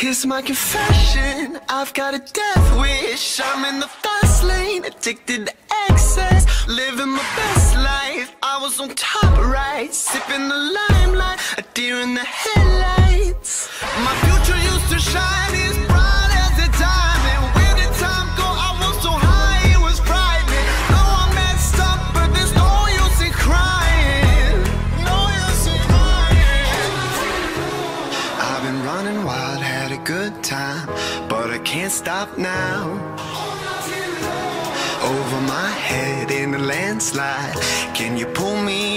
Here's my confession. I've got a death wish. I'm in the fast lane, addicted to excess. Living my best life. I was on top right, sipping the limelight, a deer in the headlights. Running wild, had a good time, but I can't stop now. Over my head in a landslide, can you pull me